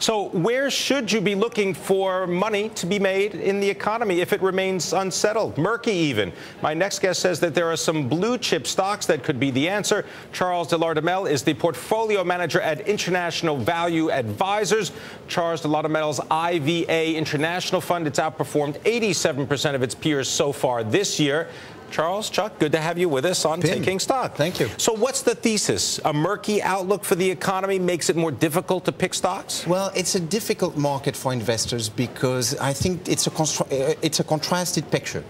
So where should you be looking for money to be made in the economy if it remains unsettled, murky even? My next guest says that there are some blue chip stocks that could be the answer. Charles de Lardemelle is the portfolio manager at International Value Advisers. Charles de Lardemelle's IVA International Fund, it's outperformed 87% of its peers so far this year. Charles, Chuck, good to have you with us on Pimm. Taking Stock. Thank you. So, what's the thesis? A murky outlook for the economy makes it more difficult to pick stocks? Well, it's a difficult market for investors because I think it's a, uh, it's a contrasted picture.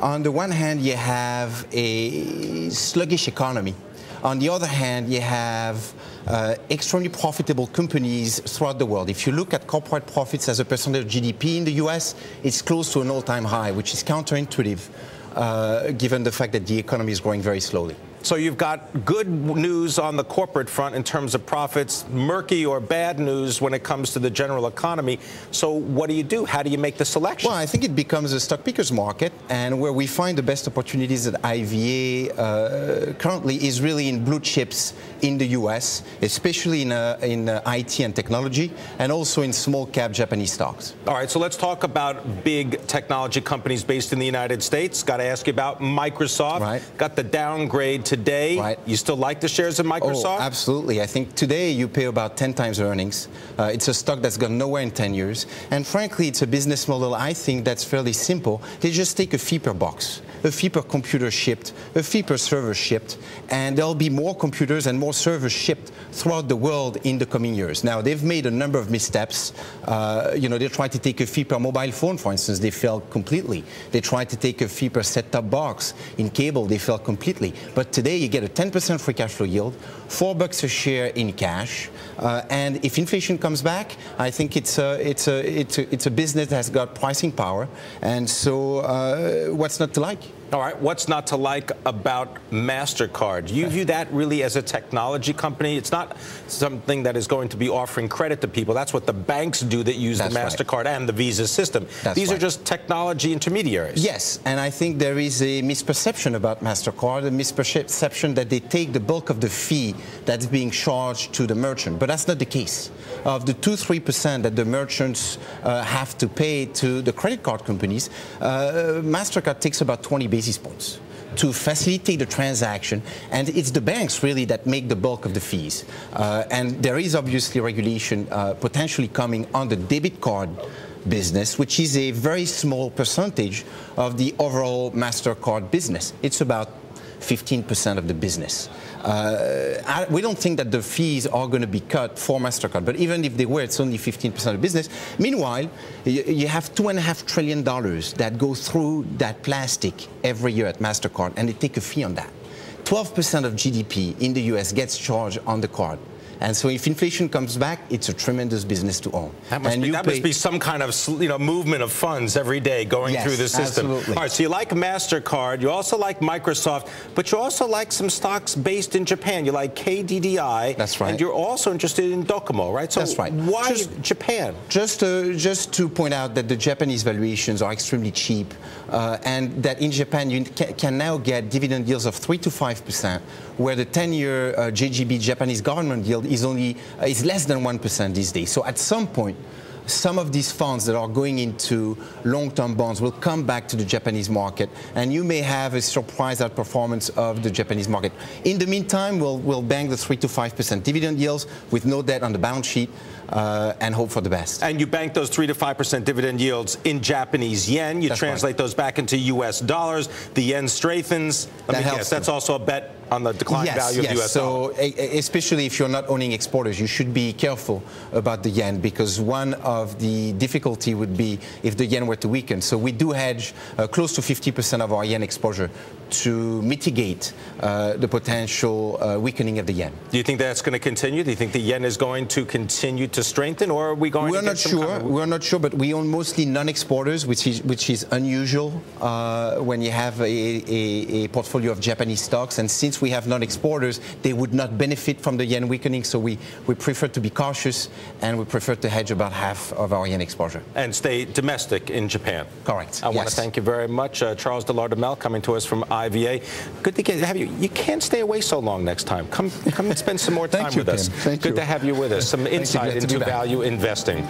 On the one hand, you have a sluggish economy. On the other hand, you have uh, extremely profitable companies throughout the world. If you look at corporate profits as a percentage of GDP in the US, it's close to an all-time high, which is counterintuitive Uh, given the fact that the economy is growing very slowly. So you've got good news on the corporate front in terms of profits, murky or bad news when it comes to the general economy. So what do you do? How do you make the selection? Well, I think it becomes a stock picker's market, and where we find the best opportunities at IVA uh, currently is really in blue chips in the U.S., especially in, uh, in uh, IT and technology, and also in small cap Japanese stocks. All right, so let's talk about big technology companies based in the United States. Got to ask you about Microsoft. Right. Got the downgrade today. Right. You still like the shares of Microsoft? Oh, absolutely. I think today you pay about 10 times earnings. Uh, it's a stock that's gone nowhere in 10 years. And frankly, it's a business model I think that's fairly simple. They just take a fee per box a fee per computer shipped, a fee per server shipped, and there'll be more computers and more servers shipped throughout the world in the coming years. Now, they've made a number of missteps. Uh, you know, they tried to take a fee per mobile phone, for instance, they failed completely. They tried to take a fee per set-top box in cable, they failed completely. But today, you get a 10% free cash flow yield, four bucks a share in cash, uh, and if inflation comes back, I think it's a, it's a, it's a, it's a business that has got pricing power, and so uh, what's not to like? All right, what's not to like about MasterCard? You view that really as a technology company? It's not something that is going to be offering credit to people. That's what the banks do that use That's the MasterCard right. and the Visa system. That's These right. are just technology intermediaries. Yes, and I think there is a misperception about MasterCard, a misperception that they take the bulk of the fee that's being charged to the merchant. But that's not the case. Of the 2 3% that the merchants uh, have to pay to the credit card companies, uh, MasterCard takes about 20 basis points to facilitate the transaction. And it's the banks really that make the bulk of the fees. Uh, and there is obviously regulation uh, potentially coming on the debit card business, which is a very small percentage of the overall MasterCard business. It's about 15% of the business. Uh, I, we don't think that the fees are going to be cut for MasterCard, but even if they were, it's only 15% of business. Meanwhile, you, you have $2.5 trillion that go through that plastic every year at MasterCard, and they take a fee on that. 12% of GDP in the US gets charged on the card. And so if inflation comes back, it's a tremendous business to own. That must, and be, you that pay- must be some kind of you know movement of funds every day going Yes, through the system. absolutely. All right, so you like MasterCard, you also like Microsoft, but you also like some stocks based in Japan. You like KDDI. That's right. And you're also interested in Docomo, right? So That's right. why Just- Japan? Just, uh, just to point out that the Japanese valuations are extremely cheap, uh, and that in Japan you ca- can now get dividend yields of three to five percent, where the 10-year uh, JGB Japanese government yield is only uh, is less than one percent these days. So at some point. Some of these funds that are going into long-term bonds will come back to the Japanese market, and you may have a surprise outperformance of the Japanese market. In the meantime, we'll, we'll bank the three to five percent dividend yields with no debt on the balance sheet, uh, and hope for the best. And you bank those 3 to 5% dividend yields in Japanese yen. You That's translate right. those back into U.S. dollars. The yen strengthens. Let That me helps guess, that's also a bet on the decline yes, value yes. of the U.S. so dollar. especially if you're not owning exporters, you should be careful about the yen because one of the difficulty would be if the yen were to weaken. So we do hedge uh, close to 50% of our yen exposure to mitigate uh, the potential uh, weakening of the yen. Do you think that's going to continue? Do you think the yen is going to continue to strengthen, or are we going We're to not sure. kind of- We're not sure, but we own mostly non-exporters, which is which is unusual uh, when you have a, a, a portfolio of Japanese stocks. And since we have non-exporters, they would not benefit from the yen weakening. So we, we prefer to be cautious and we prefer to hedge about half of our yen exposure. And stay domestic in Japan. Correct. I want to thank you very much. Uh, Charles de Lardemelle coming to us from IVA. Good to get, have you. You can't stay away so long next time. Come, come and spend some more time you, with us. Thank Good you. to have you with us. Some insight into value investing.